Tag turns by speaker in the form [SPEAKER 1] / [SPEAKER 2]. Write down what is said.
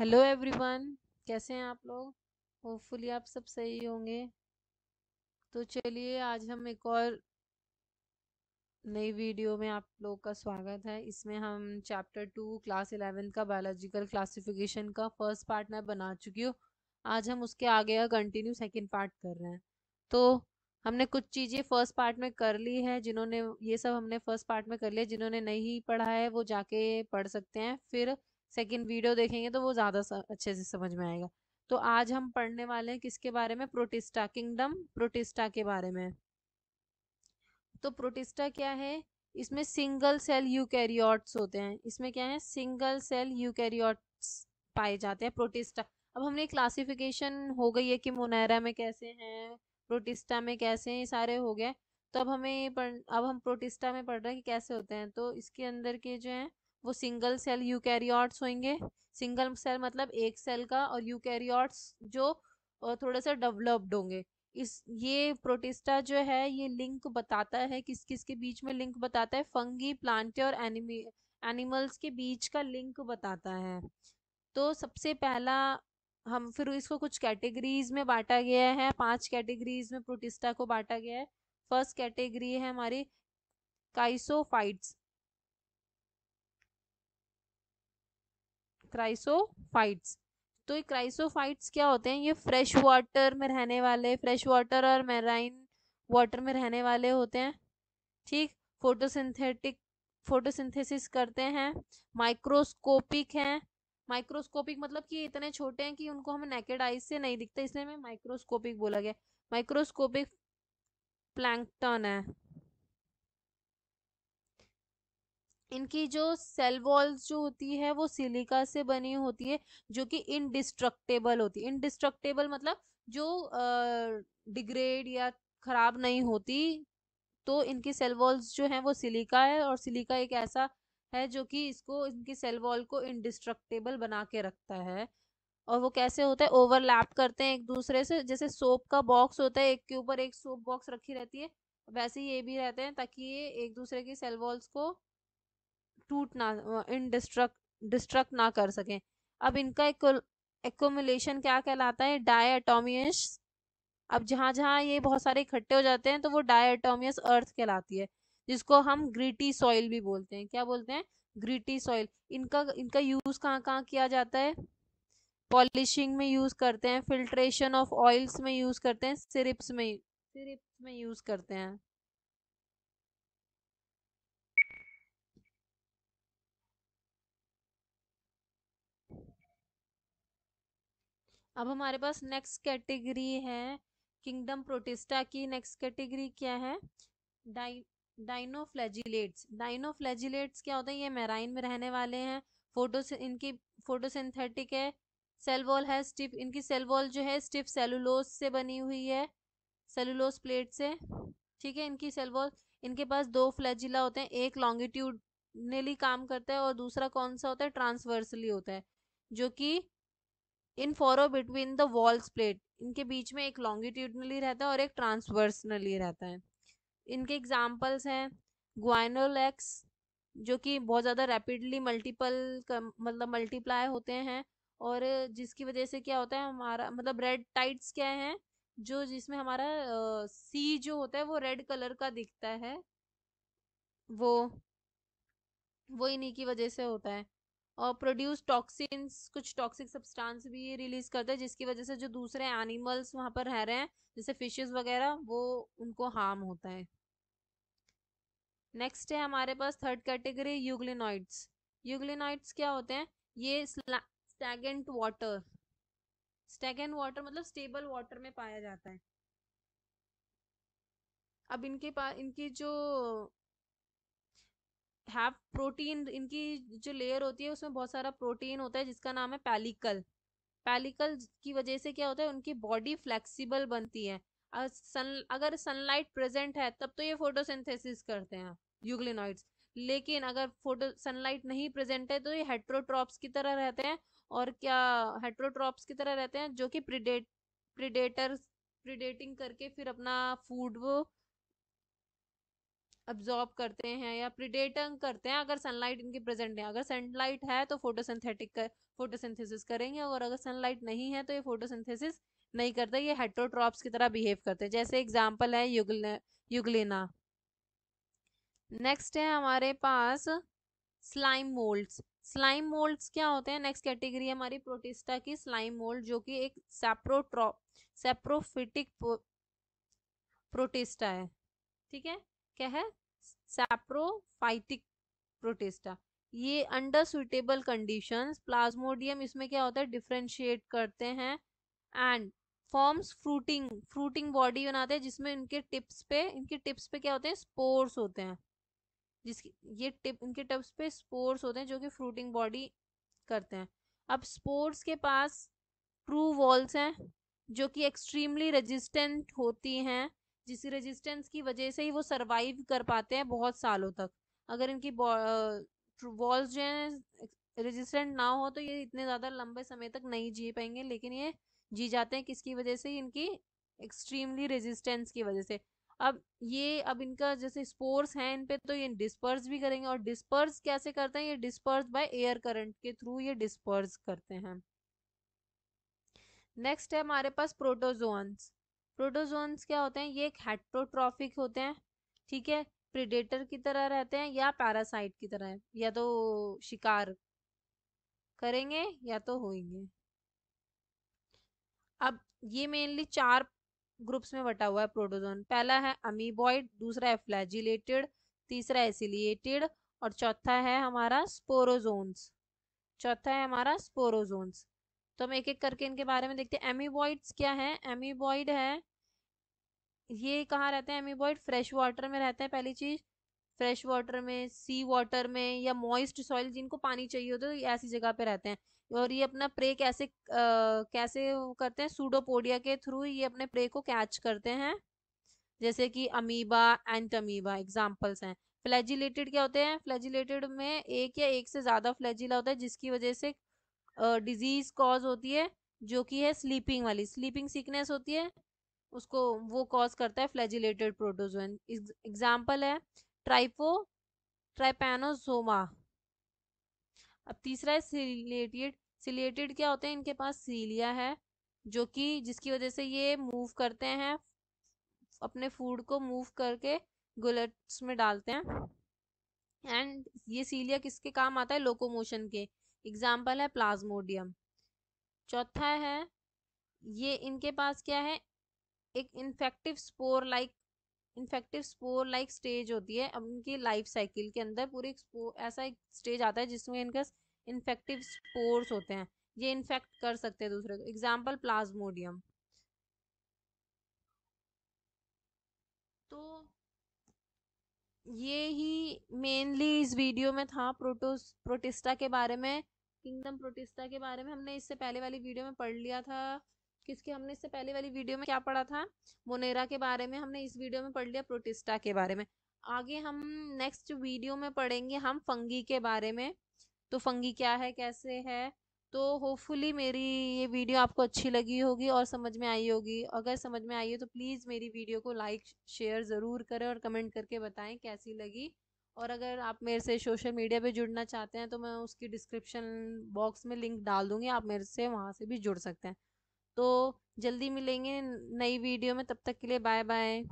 [SPEAKER 1] Hello everyone, कैसे हैं आप लोग? होपफुली आप सब सही होंगे। तो चलिए, आज हम एक और नई वीडियो में आप लोग का स्वागत है। इसमें हम चैप्टर टू क्लास इलेवेंथ का बायोलॉजिकल क्लासिफिकेशन का फ़र्स्ट पार्ट मैं बना चुकी हूँ। आज हम उसके आगे का कंटिन्यू सेकंड पार्ट कर रहे हैं। तो हमने कुछ चीज़ें फ़र्स्ट पार्ट में कर ली है, जिन्होंने, ये सब हमने फ़र्स्ट पार्ट में कर लिया। जिन्होंने नहीं पढ़ा है, वो जाके पढ़ सकते हैं। फिर सेकंड वीडियो देखेंगे तो वो ज़्यादा अच्छे से समझ में आएगा। तो आज हम पढ़ने वाले हैं किसके बारे में? प्रोटिस्टा किंगडम, प्रोटिस्टा के बारे में। तो प्रोटिस्टा क्या है? इसमें सिंगल सेल यूकैरियोट्स होते हैं। इसमें क्या है? सिंगल सेल यूकैरियोट्स पाए जाते हैं प्रोटिस्टा। अब हमने क्लासिफिकेशन हो गई है कि मोनेरा में कैसे हैं, प्रोटिस्टा में कैसे हैं सारे हो गए। तो अब हमें पढ़, अब हम प्रोटिस्टा में पढ़ रहे हैं कि कैसे होते हैं। तो इसके अंदर के जो हैं वो सिंगल सेल यूकैरियोट्स होंगे। सिंगल सेल मतलब एक सेल का और यूकैरियोट्स जो थोड़े से डेवलप्ड होंगे। इस, ये प्रोटिस्टा जो है, ये लिंक बताता है, किस किस के बीच में लिंक बताता है? फंगी प्लांट और एनिमी एनिमल्स के बीच का लिंक बताता है। तो सबसे पहला, हम फिर इसको कुछ कैटेगरीज में बांटा गया है। पाँच कैटेगरीज में प्रोटिस्टा को बांटा गया है। फ़र्स्ट कैटेगरी है हमारी काइसोफाइट्स क्राइसोफाइट्स। तो ये क्राइसोफाइट्स क्या होते हैं? ये फ्रेश वाटर में रहने वाले, फ्रेश वाटर और मेराइन वाटर में रहने वाले होते हैं, ठीक? फोटोसिंथेटिक, फोटोसिंथेसिस करते हैं, माइक्रोस्कोपिक हैं। माइक्रोस्कोपिक मतलब कि इतने छोटे हैं कि उनको हमें नेकेड आइज़ से नहीं दिखता, इसलिए हमें माइक्रोस्कोपिक बोला गया। माइक्रोस्कोपिक प्लैंकटन है। इनकी जो सेल वॉल्स जो होती है, वो सिलिका से बनी होती है, जो कि इनडिस्ट्रक्टेबल होती है। इनडिस्ट्रक्टेबल मतलब जो डिग्रेड या खराब नहीं होती तो इनकी सेल वॉल्स जो है, वो सिलिका है और सिलिका एक ऐसा है जो कि इसको, इनकी सेल वॉल को इनडिस्ट्रक्टेबल बना के रखता है। और वो कैसे होता है? ओवरलैप करते हैं एक दूसरे से। जैसे सोप का बॉक्स होता है, एक के ऊपर एक सोप बॉक्स रखी रहती है, वैसे ही ये भी रहते हैं, ताकि ये एक दूसरे की सेल वॉल्स को टूट ना इन डिस्ट्रक्ट ना कर सकें। अब इनका एकोमुलेशन क्या कहलाता है? डायटोमियस। अब जहाँ जहाँ ये बहुत सारे इकट्ठे हो जाते हैं तो वो डायटोमियस अर्थ कहलाती है, जिसको हम ग्रीटी सॉइल भी बोलते हैं। क्या बोलते हैं? Gritty soil. इनका इनका यूज़ कहाँ कहाँ किया जाता है? पॉलिशिंग में यूज़ करते हैं, फिल्ट्रेशन ऑफ़ ऑयल्स में यूज़ करते हैं, सिरिप्स में सिरिप्स में यूज़ करते हैं। अब हमारे पास नेक्स्ट कैटेगरी है किंगडम प्रोटिस्टा की नेक्स्ट कैटेगरी क्या है? डाइ डाइनोफ्लैजिलेट्स डाइनोफ्लैजिलेट्स क्या होता है? ये मेराइन में रहने वाले हैं। फ़ोटो इनकी फोटोसिंथेटिक है। सेल वॉल है स्टिफ इनकी सेल वॉल जो है स्टिफ सेलुलोज से बनी हुई है। सेलुलोज प्लेट से। ठीक है, इनकी सेल वॉल इनके पास दो फ्लैजिला होते हैं। एक लॉन्गिट्यूडनली काम करता है और दूसरा कौन सा होता है? ट्रांसवर्सली होता है। जो कि in furrow between the walls plate इनके बीच में एक लॉन्गिट्यूडनली रहता है और एक ट्रांसवर्सनली रहता है। इनके एग्जाम्पल्स हैं ग्वाइनोलेक्स जो कि बहुत ज़्यादा रैपिडली मल्टीपल मतलब मल्टीप्लाई होते हैं और जिसकी वजह से क्या होता है, हमारा मतलब रेड टाइट्स क्या है, जो जिसमें हमारा सी जो होता है वो रेड कलर का दिखता है, वो वो इन्हीं की वजह से होता है। प्रोड्यूस टॉक्सिन्स कुछ टॉक्सिक सब्सटेंस भी रिलीज़ करते हैं, जिसकी वजह से जो दूसरे एनिमल्स वहाँ पर रह रहे हैं, जैसे फिशेस वगैरह, वो उनको हार्म होता है। नेक्स्ट है हमारे पास थर्ड कैटेगरी यूग्लिनॉइड्स यूग्लिनॉइड्स क्या होते हैं? ये स्टैगेंट वाटर स्टैगेंट वाटर मतलब स्टेबल वाटर में पाया जाता है। अब इनके पास इनकी जो हैव प्रोटीन इनकी जो लेयर होती है, उसमें बहुत सारा प्रोटीन होता है, जिसका नाम है पैलिकल पैलिकल की वजह से क्या होता है, उनकी बॉडी फ्लेक्सिबल बनती है। सन अगर सनलाइट प्रेजेंट है, तब तो ये फोटोसिंथेसिस करते हैं यूग्लिनॉइड्स लेकिन अगर फ़ोटो सनलाइट नहीं प्रेजेंट है तो ये हेट्रोट्रॉप्स की तरह रहते हैं, और क्या हेट्रोट्रॉप्स की तरह रहते हैं, जो कि प्रिडेट प्रिडेटर प्रिडेटिंग करके फिर अपना फ़ूड वो अब्जॉर्ब करते हैं या प्रिडेटर करते हैं अगर सनलाइट इनकी प्रेजेंट है। अगर सनलाइट है तो फोटोसिंथेटिक कर, फोटोसिंथेसिस करेंगे और अगर सनलाइट नहीं है तो ये फोटोसिंथेसिस नहीं करते ये हेट्रोट्रॉप्स की तरह बिहेव करते हैं। जैसे एग्ज़ाम्पल है युगलिना। नेक्स्ट है हमारे पास स्लाइम मोल्ड्स स्लाइम मोल्ड्स क्या होते हैं? नेक्स्ट कैटेगरी हमारी प्रोटिस्टा की स्लाइम मोल्ड जो कि एक सेप्रोट्रॉप सेप्रोफिटिक प्रोटिस्टा है। ठीक है? क्या है? Saprophytic protista. ये अंडर सुटेबल कंडीशंस प्लाज्मोडियम इसमें क्या होता है? डिफ्रेंशिएट करते हैं and forms fruiting fruiting body बनाते हैं जिसमें इनके टिप्स पे, इनके टिप्स पे क्या होते हैं? स्पोर्स होते हैं। जिसकी, ये टिप, इनके टिप्स पे स्पोर्स होते हैं जो कि फ्रूटिंग बॉडी करते हैं। अब स्पोर्स के पास ट्रू वॉल्स हैं जो कि एक्सट्रीमली रेजिस्टेंट होती हैं। जिस रेजिस्टेंस की वजह से ही वो सरवाइव कर पाते हैं बहुत सालों तक। अगर इनकी वॉल्स जो है रेजिस्टेंट ना हो तो ये इतने ज़्यादा लंबे समय तक नहीं जी पाएँगे, लेकिन ये जी जाते हैं किसकी वजह से? इनकी एक्सट्रीमली रेजिस्टेंस की वजह से। अब ये, अब इनका जैसे स्पोर्स हैं इन पे तो ये डिस्पर्स भी करेंगे और डिस्पर्स कैसे करते हैं? ये डिस्पर्स बाय एयर करंट के थ्रू ये डिस्पर्स करते हैं। नेक्स्ट है हमारे पास प्रोटोजोन्स प्रोटोजोन्स क्या होते हैं? ये हेट्रोट्रॉफिक होते हैं, ठीक है? प्रिडेटर की तरह रहते हैं या पैरासाइट की तरह या तो शिकार करेंगे या तो होंगे अब ये मेनली चार ग्रुप्स में बटा हुआ है प्रोटोजोन। पहला है अमीबॉइड दूसरा है फ्लैजिलेटेड तीसरा है सिलिएटेड और चौथा है हमारा स्पोरोजोन्स चौथा है हमारा स्पोरोजोन्स तो हम एक एक करके इनके बारे में देखते हैं। एमीबॉइड्स क्या है? एमीबॉइड है ये कहाँ रहते हैं? एमीबॉइड फ्रेश वाटर में रहते हैं पहली चीज़। फ्रेश वाटर में सी वाटर में या मॉइस्ट सॉइल जिनको पानी चाहिए होता है तो ऐसी जगह पे रहते हैं। और ये अपना प्रे कैसे आ, कैसे करते हैं? सूडोपोडिया के थ्रू ये अपने प्रे को कैच करते हैं। जैसे कि अमीबा एंट अमीबा एग्जाम्पल्स हैं। फ्लैजिलेटेड क्या होते हैं? फ्लैजिलेटेड में एक या एक से ज़्यादा फ्लैजिला होता है जिसकी वजह से डिज़ीज़ कॉज होती है, जो कि है स्लीपिंग वाली। स्लीपिंग सिकनेस होती है, उसको वो कॉज करता है फ्लैजिलेटेड प्रोटोजोन एग्ज़ाम्पल है ट्राइपो ट्राइपेनोसोमा अब तीसरा है सिलेटेड सिलेटेड क्या होते हैं? इनके पास सीलिया है, जो कि जिसकी वजह से ये मूव करते हैं, अपने फ़ूड को मूव करके गुलेट्स में डालते हैं। एंड ये सीलिया किसके काम आता है? लोकोमोशन के। एग्ज़ाम्पल है प्लाज्मोडियम चौथा है, ये इनके पास क्या है? एक infective spore like infective spore like stage होती है, अब इनकी लाइफ साइकिल के अंदर पूरी ऐसा एक स्टेज आता है जिसमें इनका इन्फेक्टिव स्पोर्स होते हैं। ये इन्फेक्ट कर सकते हैं दूसरे को। एग्ज़ाम्पल प्लाज्मोडियम तो ये ही मेनली इस वीडियो में था प्रोटोस, प्रोटिस्टा के बारे में किंगडम प्रोटिस्टा के बारे में। हमने इससे पहले वाली वीडियो में पढ़ लिया था। किसके, हमने इससे पहले वाली वीडियो में क्या पढ़ा था? मोनेरा के बारे में। हमने इस वीडियो में पढ़ लिया प्रोटिस्टा के बारे में। आगे हम नेक्स्ट वीडियो में पढ़ेंगे हम फंगी के बारे में। तो फंगी क्या है, कैसे है? तो होपफुली मेरी ये वीडियो आपको अच्छी लगी होगी और समझ में आई होगी। अगर समझ में आई है तो प्लीज़ मेरी वीडियो को लाइक शेयर ज़रूर करें और कमेंट करके बताएँ कैसी लगी। और अगर आप मेरे से सोशल मीडिया पे जुड़ना चाहते हैं तो मैं उसकी डिस्क्रिप्शन बॉक्स में लिंक डाल दूँगी, आप मेरे से वहाँ से भी जुड़ सकते हैं। तो जल्दी मिलेंगे नई वीडियो में, तब तक के लिए बाय बाय